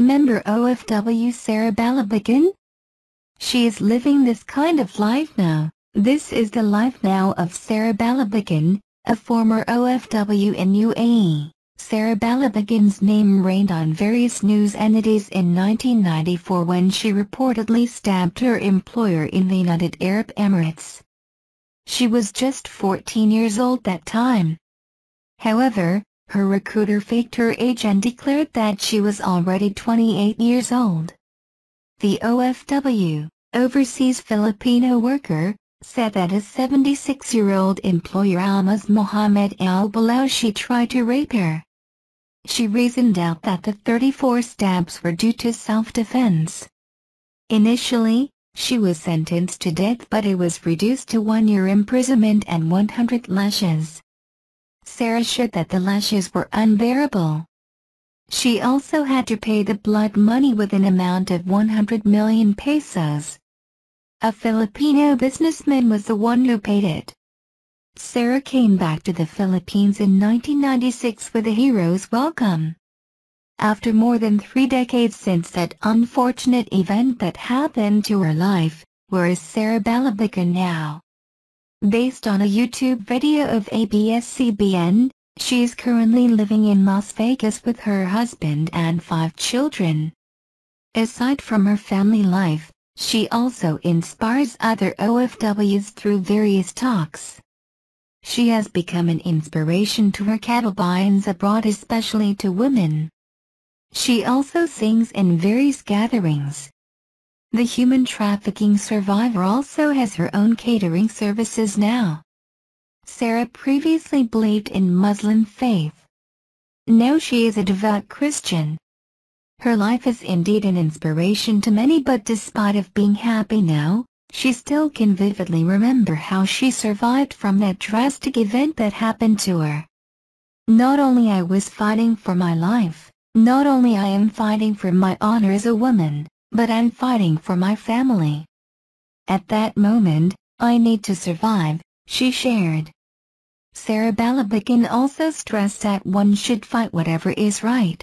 Remember OFW Sarah Balabagan? She is living this kind of life now. This is the life now of Sarah Balabagan, a former OFW in UAE. Sarah Balabagan's name reigned on various news entities in 1994 when she reportedly stabbed her employer in the United Arab Emirates. She was just 14 years old that time. However, her recruiter faked her age and declared that she was already 28 years old. The OFW, overseas Filipino worker, said that a 76-year-old employer Almas Mohammed al-Baloushi tried to rape her. She reasoned out that the 34 stabs were due to self-defense. Initially, she was sentenced to death but it was reduced to one year imprisonment and 100 lashes. Sarah showed that the lashes were unbearable. She also had to pay the blood money with an amount of 100 million pesos. A Filipino businessman was the one who paid it. Sarah came back to the Philippines in 1996 with a hero's welcome. After more than three decades since that unfortunate event that happened to her life, where is Sarah Balabagan now? Based on a YouTube video of ABS-CBN, she is currently living in Las Vegas with her husband and five children. Aside from her family life, she also inspires other OFWs through various talks. She has become an inspiration to her Kababayans abroad especially to women. She also sings in various gatherings. The human trafficking survivor also has her own catering services now. Sarah previously believed in Muslim faith. Now she is a devout Christian. Her life is indeed an inspiration to many but despite of being happy now, she still can vividly remember how she survived from that drastic event that happened to her. Not only I was fighting for my life, not only I am fighting for my honor as a woman, but I'm fighting for my family. At that moment, I need to survive, she shared. Sarah Balabagan also stressed that one should fight whatever is right,